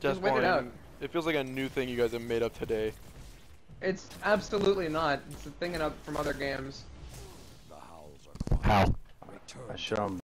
Just wait it out. It feels like a new thing you guys have made up today. It's absolutely not. It's a thing up from other games. How? I show them.